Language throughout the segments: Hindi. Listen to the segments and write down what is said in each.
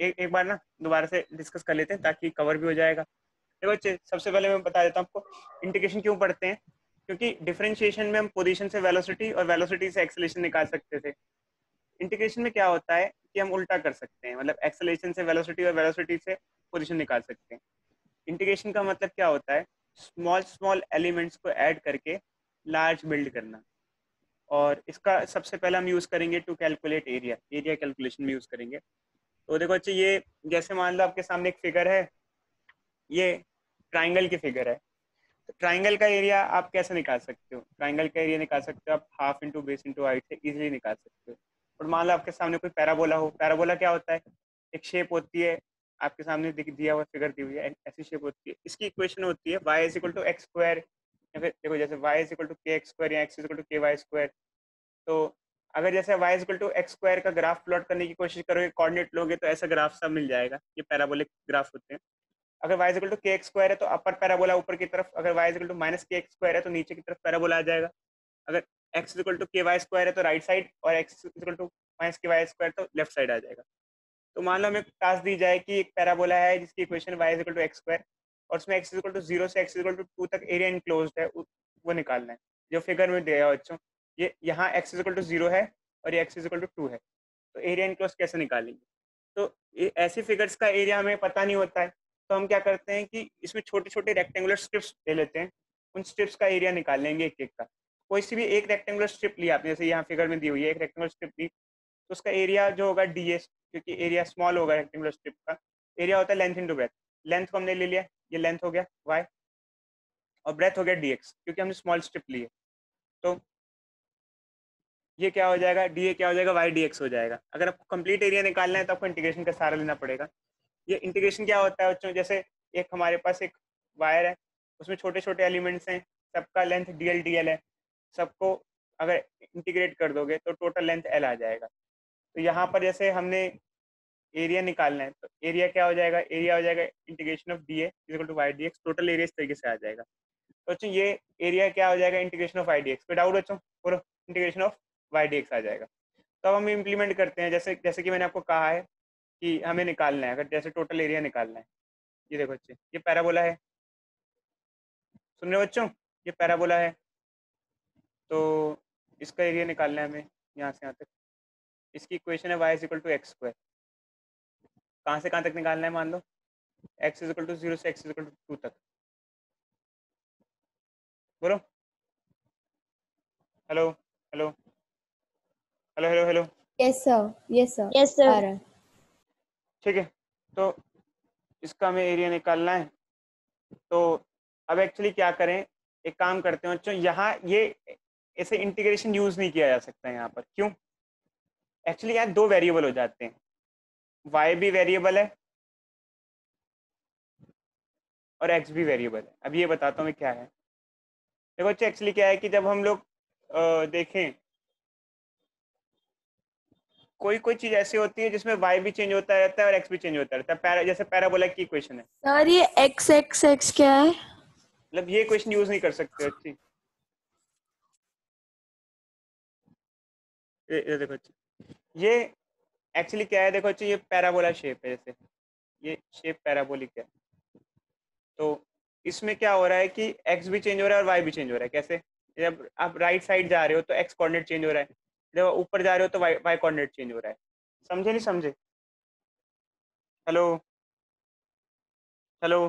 एक एक बार ना दोबारा से डिस्कस कर लेते हैं ताकि कवर भी हो जाएगा। देखो बच्चे सबसे पहले मैं बता देता हूँ आपको इंटीग्रेशन क्यों पढ़ते हैं? क्योंकि डिफरेंशिएशन में हम पोजीशन से वेलोसिटी और वेलोसिटी से एक्सेलेशन निकाल सकते थे। इंटीग्रेशन में क्या होता है कि हम उल्टा कर सकते हैं मतलब एक्सेलेशन से वेलोसिटी और वेलोसिटी से पोजीशन निकाल सकते हैं। इंटीग्रेशन का मतलब क्या होता है? स्मॉल स्मॉल एलिमेंट्स को ऐड करके लार्ज बिल्ड करना। और इसका सबसे पहले हम यूज़ करेंगे to calculate area area calculation में यूज़ करेंगे। तो देखो अच्छा ये जैसे मान लो आपके सामने एक फिगर है, ये ट्राइंगल की फिगर है। तो ट्राइंगल का एरिया आप कैसे निकाल सकते हो? ट्राइंगल का एरिया निकाल सकते हो आप half into base into height से इजिली निकाल सकते हो। और मान लो आपके सामने कोई पैराबोला हो पैराबोला क्या होता है? एक शेप होती है, आपके सामने दिया हुआ फिगर दी हुई है, ऐसी शेप होती है। इसकी इक्वेशन होती है y is equal to x square या फिर देखो जैसे y is equal to k x square या x is equal to k y square तो अगर जैसे y is equal to x square का ग्राफ प्लॉट करने की कोशिश करोगे कोऑर्डिनेट लोगे तो ऐसा ग्राफ सब मिल जाएगा। ये पैराबोलिक ग्राफ होते हैं। अगर y is equal to k x square है तो अपर पैराबोला ऊपर की तरफ़, अगर y is equal to minus k x square है तो नीचे की तरफ़ पैराबोला आ जाएगा। अगर x is equal to k y square है तो राइट साइड और x is equal to minus k y square तो लेफ़्ट साइड आ जाएगा। तो मान लो हमें टास्क दी जाए कि एक पैराबोला है, जिसकी equation y is equal to x square और उसमें x is equal to zero से x is equal to two तक एरिया इनक्लोज है, वो निकालना है। जो फिगर में दिया बच्चों। ये यहाँ x is equal to zero है और ये x is equal to two है। तो एरिया इनक्लोज कैसे निकालेंगे? तो ऐसे फिगर्स का एरिया हमें पता नहीं होता है। तो हम क्या करते हैं कि इसमें छोटे छोटे रेक्टेंगुलर स्ट्रिप्स ले लेते हैं। उन स्ट्रिप्स का एरिया निकाल लेंगे एक एक का। कोई सी भी एक रेक्टेंगुलर स्ट्रिप लिया आपने, जैसे यहाँ फिगर में दी हुई है, एक रेक्टेंगुलर स्ट्रिप ली तो उसका एरिया जो होगा डी क्योंकि एरिया स्मॉल होगा रेक्टेंगुलर स्ट्रिप का। एरिया होता है लेंथ इंटू ब्रेथ लेंथ को हमने ले लिया, ये लेंथ हो गया वाई और ब्रेथ हो गया डी क्योंकि हमने स्मॉल स्ट्रिप ली है। तो ये क्या हो जाएगा? डी ए क्या हो जाएगा? वाई डी हो जाएगा। अगर आपको कंप्लीट एरिया निकालना है तो आपको इंटीग्रेशन का सारा लेना पड़ेगा। ये इंटीग्रेशन क्या होता है बच्चों? जैसे एक हमारे पास एक वायर है, उसमें छोटे छोटे एलिमेंट्स हैं, सबका length d l d l है। सबको अगर इंटीग्रेट कर दोगे तो टोटल लेंथ एल आ जाएगा। तो यहाँ पर जैसे हमने एरिया निकालना है तो एरिया क्या हो जाएगा? एरिया हो जाएगा integration of d l to y d x total area इस तरीके से आ जाएगा। तो अच्छा ये एरिया क्या हो जाएगा? Integration of y d x doubt बच्चों integration of y d x आ जाएगा। तो अब हम इम्प्लीमेंट करते हैं, जैसे जैसे कि मैंने आपको कहा है कि हमें निकालना है, अगर जैसे टोटल एरिया निकालना है। ये देखो बच्चे ये पैराबोला है। सुन रहे बच्चों? ये पैराबोला है। तो इसका एरिया निकालना है हमें, यहाँ से, यहाँ तक। इसकी इक्वेशन है y is equal to x square कहाँ से, कहाँ तक निकालना है, मान लो? X is equal to zero से x is equal to two तक। बोलो? Hello hello hello hello hello yes sir yes sir yes sir ठीक है तो इसका हमें एरिया निकालना है। तो अब एक्चुअली क्या करें एक काम करते हैं बच्चों यहाँ ये ऐसे इंटीग्रेशन यूज़ नहीं किया जा सकता है यहाँ पर। क्यों? एक्चुअली यहाँ दो वेरिएबल हो जाते हैं। Y भी वेरिएबल है और x भी वेरिएबल है। अब ये बताता हूँ मैं क्या है। देखो बच्चे एक्चुअली क्या है कि जब हम लोग देखें कोई कोई चीज़ ऐसी होती है जिसमें वाई भी चेंज होता रहता है और एक्स भी चेंज होता रहता है। पैरा जैसे पैराबोला की इक्वेशन है। सर ये एक्स एक्स एक्स क्या है? मतलब ये क्वेश्चन यूज़ नहीं कर सकते अच्छी। ये देखो अच्छी। ये एक्चुअली क्या है? देखो अच्छी ये पैराबोला शेप है जैसे। ये शेप पैराबोलिक है। तो इसमें क्या हो रहा है कि एक्स भी चेंज हो रहा है और वाई भी चेंज हो रहा है। कैसे? जब आप राइट साइड जा रहे हो तो एक्स कोऑर्डिनेट चेंज हो रहा है। जब ऊपर जा रहे हो तो y y कोऑर्डिनेट चेंज हो रहा है। समझे नहीं समझे? Hello hello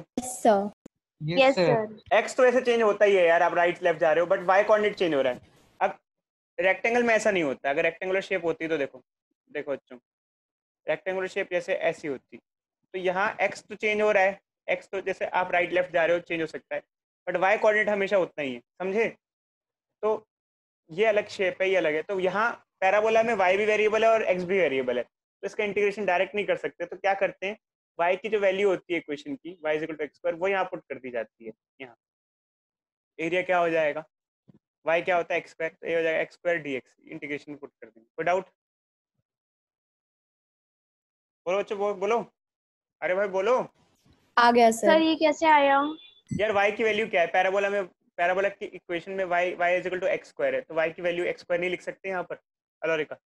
yes sir x तो ऐसे चेंज होता ही है यार आप राइट लेफ़्ट जा रहे हो बट वाई कोऑर्डिनेट चेंज हो रहा है। अब रेक्टेंगल में ऐसा नहीं होता। अगर रेक्टेंगुलर शेप होती तो देखो देखो बच्चों। रेक्टेंगुलर शेप जैसे ऐसी होती। तो यहाँ एक्स तो चेंज हो रहा है। एक्स तो जैसे आप राइट लेफ़्ट जा रहे हो चेंज हो सकता है। बट वाई कोऑर्डिनेट हमेशा उतना ही है। समझे? तो ये अलग शेप है ये अलग है। तो यहाँ पैराबोला में वाई भी वेरिएबल है और एक्स भी वेरिएबल है। तो इसका इंटीग्रेशन डायरेक्ट नहीं कर सकते। तो क्या करते हैं? y की जो वैल्यू होती है इक्वेशन की y equal to x square वो यहाँ पुट कर दी जाती है। यहाँ। एरिया क्या हो जाएगा? y क्या होता है? एक्स स्क्वायर तो ये हो जाएगा x square d x integration put कर देंगे। कोई डाउट बोलो बच्चों बो, बोलो। अरे भाई बोलो। आ गया सर सर ये कैसे आया? यार y की वैल्यू क्या है? पैराबोला में पैराबोला की इक्वेशन में y y is equal to x square है तो y की वैल्यू एक्स स्क्वायर नहीं लिख सकते यहाँ पर अलोरिका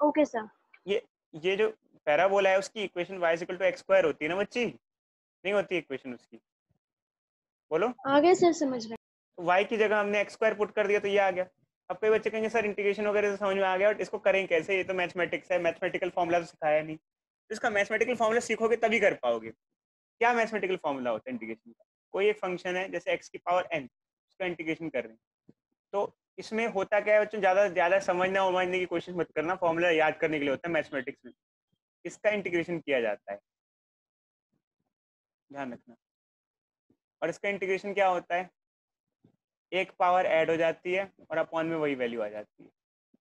ओके सर ये ये जो पैराबोला है उसकी equation y equal to x square होती है ना बच्ची? नहीं होती इक्वेशन उसकी। बोलो। आगे सर समझ रहे वाई की जगह हमने एक्स स्क्वायर पुट कर दिया तो ये आ गया। अब कई बच्चे कहेंगे सर इंटीग्रेशन वगैरह तो समझ में आ गया बट इसको करें कैसे? ये तो मैथमेटिक्स है मैथमेटिकल फॉर्मूला तो सिखाया नहीं। तो इसका मैथमेटिकल फॉर्मूला सीखोगे तभी कर पाओगे। क्या मैथमेटिकल फॉर्मूला होता है इंटीग्रेशन का? कोई एक फ़ंक्शन है, जैसे एक्स की पावर एन उसका इंटीग्रेशन कर रहे हैं। तो इसमें होता क्या है, बच्चों, ज़्यादा ज़्यादा समझना उमझने की कोशिश मत करना फॉर्मूला याद करने के लिए होता है मैथमेटिक्स में। इसका इंटीग्रेशन किया जाता है। ध्यान रखना। और इसका इंटीग्रेशन क्या होता है? एक पावर ऐड हो जाती है और अपॉन में वही वैल्यू आ जाती है।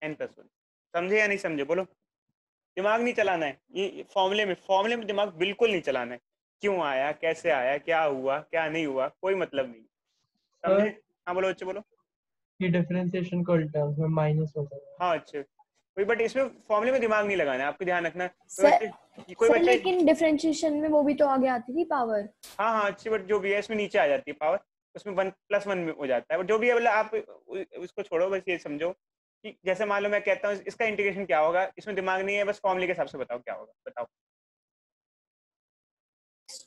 एन प्लस वन समझे या नहीं समझे? बोलो। दिमाग नहीं चलाना है। ये फॉर्मूले में फॉर्मूले में दिमाग बिल्कुल नहीं चलाना है। क्यों आया? कैसे आया? क्या हुआ? क्या नहीं हुआ? कोई मतलब नहीं। समझे? हाँ बोलो बच्चे बोलो। ये डिफरेंशिएशन को उल्टा उसमें माइनस होता है हाँ अच्छे। कोई बट इसमें फॉर्मूले में दिमाग नहीं लगाना है आपको ध्यान रखना सर, कोई कोई सर बच्चे लेकिन डिफरेंशिएशन में वो भी तो आगे आती थी पावर हाँ हाँ अच्छी बट जो भी है इसमें नीचे आ जाती है पावर उसमें वन प्लस वन में हो जाता है। बट जो भी है मतलब आप उसको छोड़ो बस ये समझो कि जैसे मान लो मैं कहता हूँ इसका इंटीग्रेशन क्या होगा? इसमें दिमाग नहीं है बस फॉर्मूले के हिसाब से बताओ क्या होगा। बताओ।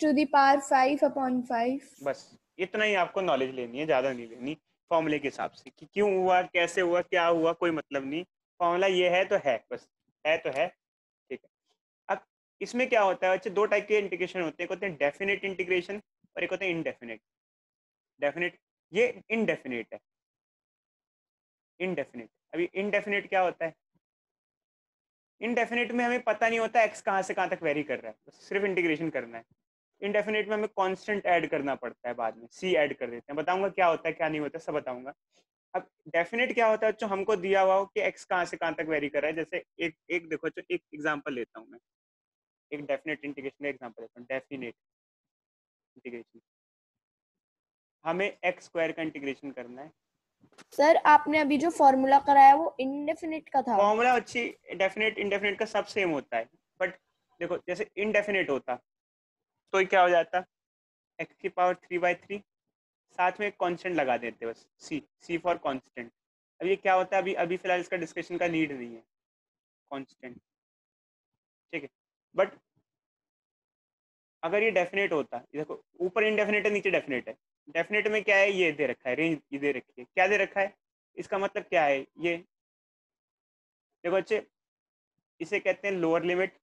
टू द पावर 5 अपॉन 5 बस, इतना ही आपको नॉलेज लेनी है, ज़्यादा नहीं लेनी फॉर्मूले के हिसाब से कि क्यों हुआ, कैसे हुआ, क्या हुआ, कोई मतलब नहीं। फॉर्मूला ये है तो है, बस, है तो है, ठीक है। अब इसमें क्या होता है, बच्चे, दो टाइप के इंटीग्रेशन होते हैं, एक होते हैं डेफिनेट इंटीग्रेशन और एक होते हैं इनडेफिनेट डेफिनेट ये इनडेफिनेट है। इनडेफिनेट अभी इनडेफिनेट क्या होता है? इनडेफिनेट में हमें पता नहीं होता एक्स कहाँ से कहाँ तक वेरी कर रहा है सिर्फ़ इंटीग्रेशन करना है। इनडेफिनेट में हमें कॉन्स्टेंट ऐड करना पड़ता है बाद में सी ऐड कर देते हैं। बताऊँगा क्या होता है क्या नहीं होता सब बताऊँगा। अब डेफिनेट क्या होता है जो हमको दिया हुआ हो कि एक्स कहाँ से कहाँ तक वेरी कर रहा है जैसे एक एक देखो जो एक एग्जांपल लेता हूँ मैं। एक डेफिनेट इंटीग्रेशन का एग्जांपल लेता हूँ डेफिनेट इंटीग्रेशन हमें एक्स स्क्वायर का इंटीग्रेशन करना है। सर आपने अभी जो फॉर्मूला कराया वो इंडेफिनिट का था। फॉर्मूला अच्छी डेफिनेट इंडेफिनेट का सब सेम होता है। बट देखो जैसे इनडेफिनेट होता तो क्या हो जाता? एक्स की पावर थ्री बाई थ्री साथ में एक कॉन्स्टेंट लगा देते बस। सी सी फॉर कॉन्स्टेंट अब ये क्या होता है? अभी अभी फ़िलहाल इसका डिस्कशन का नीड नहीं है। कॉन्स्टेंट ठीक है? बट अगर ये डेफिनेट होता देखो, ऊपर इनडेफिनेट है, नीचे डेफिनेट है। डेफिनेट में क्या है? ये दे रखा है रेंज ये दे रखी है। क्या दे रखा है? इसका मतलब क्या है? ये देखो अच्छे, इसे कहते हैं लोअर लिमिट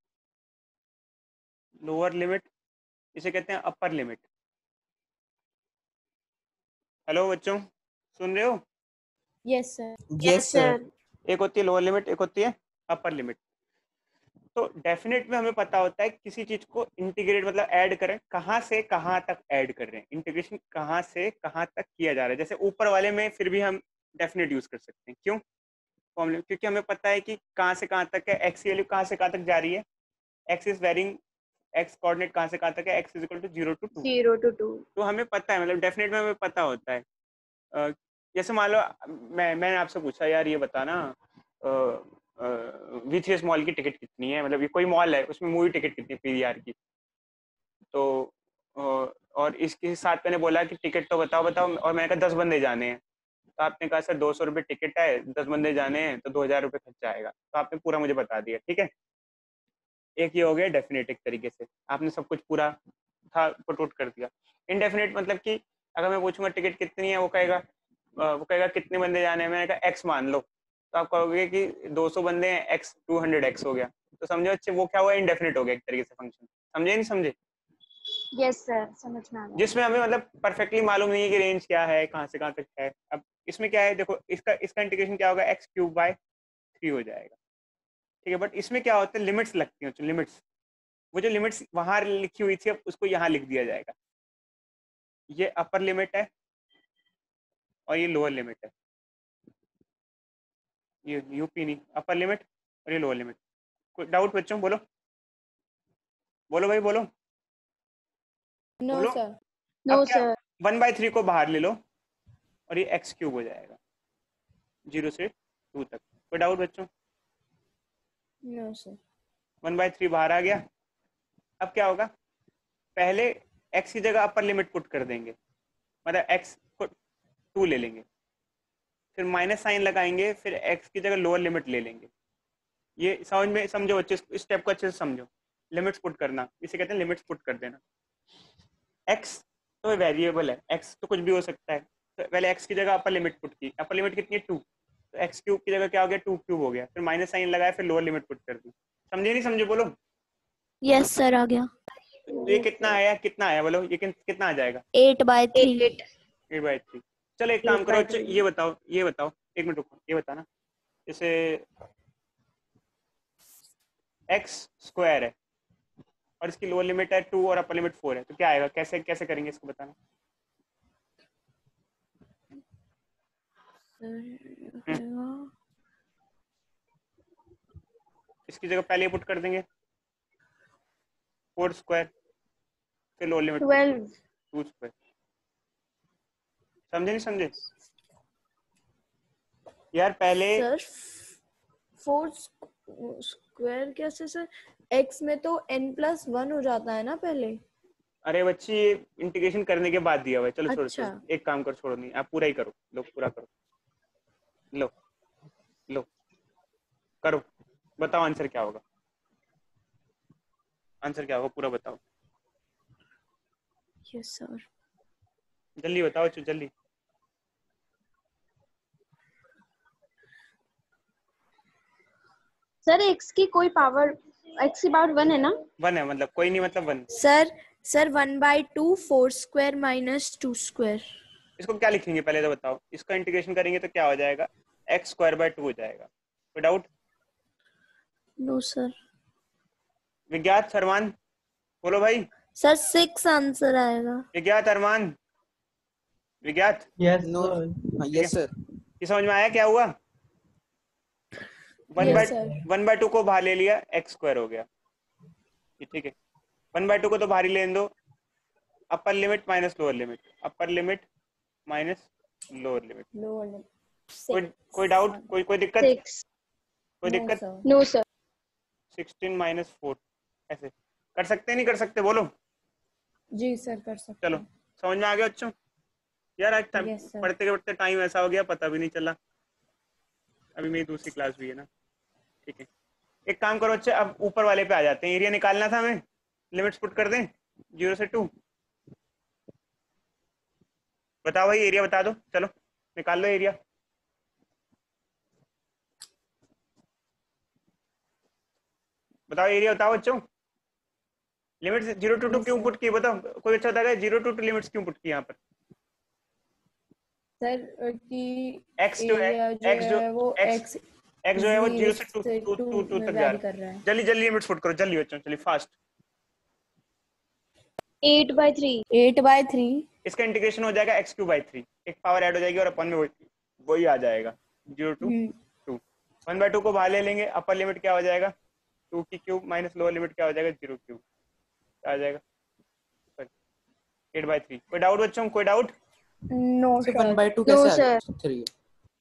लोअर लिमिट इसे कहते हैं अपर लिमिट हेलो बच्चों सुन रहे हो? यस सर यस सर एक होती है लोअर लिमिट एक होती है अपर लिमिट तो डेफिनेट में हमें पता होता है किसी चीज़ को इंटीग्रेट मतलब ऐड करें कहाँ से कहाँ तक ऐड कर रहे हैं। इंटीग्रेशन कहाँ से कहाँ तक किया जा रहा है। जैसे ऊपर वाले में फिर भी हम डेफिनेट यूज़ कर सकते हैं। क्यों? फॉर्मूले क्योंकि हमें पता है कि कहाँ से कहाँ तक है एक्स की वैल्यू कहाँ से कहाँ तक जा रही है। X is varying x coordinate कहाँ से कहाँ तक है? X is equal to zero to two zero to two तो हमें पता है मतलब डेफिनेट में हमें पता होता है। जैसे मान लो मैं मैंने आपसे पूछा यार ये बताना वी थ्री एस मॉल की टिकट कितनी है? मतलब ये कोई मॉल है उसमें मूवी टिकट कितनी पी आर की? तो और इसके साथ मैंने बोला कि टिकट तो बताओ बताओ और मैंने कहा दस बंदे जाने हैं। तो आपने कहा सर दो सौ रुपये टिकट है दस बंदे जाने हैं तो दो हज़ार रुपये खर्चा आएगा। तो आपने पूरा मुझे बता दिया ठीक है? एक ये हो गया डेफिनेट एक तरीके से। आपने सब कुछ पूरा था पुट आउट कर दिया। इनडेफिनेट मतलब कि अगर मैं पूछूँगा टिकट कितनी है वो कहेगा वो कहेगा कितने बंदे जाने हैं? मैंने कहा एक्स मान लो। तो आप कहोगे कि 200 बंदे हैं एक्स 200 एक्स हो गया। तो समझो अच्छे वो क्या हुआ? इनडेफिनेट हो गया एक तरीके से फ़ंक्शन समझे नहीं समझे? यस सर समझ में आ जिसमें हमें मतलब परफेक्टली मालूम नहीं है कि रेंज क्या है कहाँ से कहाँ तक है। अब इसमें क्या है? देखो इसका इसका इंटीग्रेशन क्या होगा? एक्स क्यूब बाय थ्री हो जाएगा। ठीक है बट इसमें क्या होता है लिमिट्स लगती हैं लिमिट्स वो जो लिमिट्स वहाँ लिखी हुई थी अब उसको यहाँ लिख दिया जाएगा। ये अपर लिमिट है और ये लोअर लिमिट है। ये यूपी नहीं अपर लिमिट और ये लोअर लिमिट कोई डाउट बच्चों बोलो। बोलो भाई बोलो। No sir no sir one by three को बाहर ले लो और ये एक्स क्यूब हो जाएगा। ज़ीरो से टू तक। कोई डाउट बच्चों? वन बाई थ्री बाहर आ गया। अब क्या होगा? पहले एक्स की जगह अपर लिमिट पुट कर देंगे। मतलब एक्स को टू ले लेंगे। फिर माइनस साइन लगाएँगे, फिर एक्स की जगह लोअर लिमिट ले लेंगे। ये समझ में, समझो अच्छे इस स्टेप को अच्छे से समझो। लिमिट्स पुट करना। इसे कहते हैं लिमिट्स पुट कर देना। एक्स तो वेरिएबल है। एक्स तो कुछ भी हो सकता है। तो पहले एक्स की जगह अपर लिमिट पुट की। अपर लिमिट कितनी है? टू एक्स क्यूब की जगह क्या हो गया? टू क्यूब हो गया। फिर माइनस साइन लगाया फिर लोअर लिमिट पुट कर दी। समझे नहीं? समझे? बोलो। यस सर आ गया। तो ये कितना आया? कितना आया? बोलो। ये कितना आ जाएगा? Eight by three eight by three चलो एक काम करो. ये बताओ ये बताओ। एक मिनट रुको ये बताना। जैसे एक्स स्क्वायर है और इसकी लोअर लिमिट है टू और अपर लिमिट फोर है। तो क्या आएगा? कैसे कैसे करेंगे इसको बताना? इसकी जगह पहले पुट कर देंगे। फोर स्क्वायर फिर lower limit twelve two square समझे नहीं समझे? यार पहले सर फोर स्क्वायर कैसे सर एक्स में तो एन प्लस वन हो जाता है ना पहले? अरे बच्ची इंटीग्रेशन करने के बाद दिया हुआ है। चलो छोड़ो अच्छा। छोड़ो एक काम करो छोड़ो नहीं आप पूरा ही करो। लोग पूरा करो। लो लो। करो। बताओ आंसर क्या होगा। आंसर क्या होगा पूरा बताओ। यस सर जल्दी बताओ चलो जल्दी। सर एक्स की कोई पावर एक्स की पावर वन है ना? वन है मतलब कोई नहीं मतलब one sir sir one by two four square minus two square इसको क्या लिखेंगे पहले तो बताओ। इसका इंटीग्रेशन करेंगे तो क्या हो जाएगा? एक्स स्क्वायर बाय टू हो जाएगा। कोई doubt no sir Vigyat Arman बोलो भाई। सर सिक्स आंसर आएगा। Vigyat Arman Vigyat. Yes, No. sir. Yes sir ये समझ में आया क्या हुआ? One by one by two को बाहर ले लिया एक्स स्क्वायर हो गया। ठीक है। वन बाय टू को तो भारी ही लेने दो। Upper limit minus lower limit upper limit minus lower limit lower कोई कोई डाउट कोई कोई दिक्कत? कोई दिक्कत? No sir sixteen minus four ऐसे। कर सकते नहीं कर सकते? बोलो। जी सर कर सकते चलो। समझ में आ गया बच्चों? यार आज टाइम Yes, पढ़ते पढ़ते टाइम ऐसा हो गया पता भी नहीं चला। अभी मेरी दूसरी क्लास भी है ना। ठीक है। एक काम करो अच्छा अब ऊपर वाले पे आ जाते हैं। एरिया निकालना था हमें। लिमिट्स पुट कर दें। ज़ीरो से टू बताओ भाई एरिया बता दो। चलो। निकाल लो एरिया बताओ एरिया बताओ बच्चों। लिमिट्स ज़ीरो टू टू क्यों पुट की बताओ कोई अच्छा बताएगा ज़ीरो टू टू लिमिट्स क्यों पुट की यहाँ पर? सर कि X जो है, area जो X जो- है वो X x एक्स जो है वो ज़ीरो से टू टू टू टू तक जा रहा है। जल्दी जल्दी लिमिट्स पुट करो जल्दी बच्चों चलिए fast eight by three eight by three इसका इंटीग्रेशन हो जाएगा एक्स क्यू बाई थ्री एक पावर ऐड हो जाएगी और अपन में वही वही आ जाएगा। Zero to two one by two को बाहर ले लेंगे अपर लिमिट क्या हो जाएगा? टू की क्यूब माइनस लोअर लिमिट क्या हो जाएगा? Zero cube. आ जाएगा। एट बाई थ्री कोई डाउट बच्चों? कोई doubt no one sir two कैसे थ्री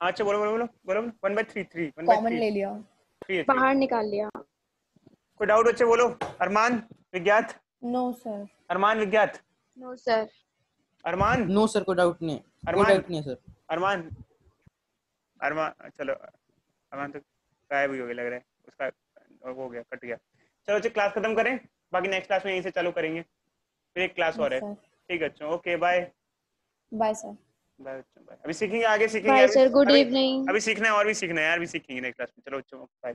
अच्छा बोलो बोलो बोलो। बोलो one by three three one by common ले लिया। थ्री बाहर निकाल लिया। कोई डाउट बच्चे? बोलो। Arman Vigyat? No sir Armaan Vigyat? No sir Armaan? No sir कोई डाउट नहीं। अरमान? डाउट नहीं सर अरमान? अरमान चलो। अरमान तो गायब ही हो गया लग रहा है। उसका हो गया कट गया। चलो अच्छा क्लास खत्म करें। बाकी नेक्स्ट क्लास में यहीं से चालू करेंगे। फिर एक क्लास और है। ठीक है अच्छा okay bye bye sir bye अभी सीखेंगे आगे सीखेंगे सर गुड इवनिंग अभी सीखना है और भी सीखना है यार भी सीखेंगे नेक्स्ट क्लास में। चलो अच्छा बाय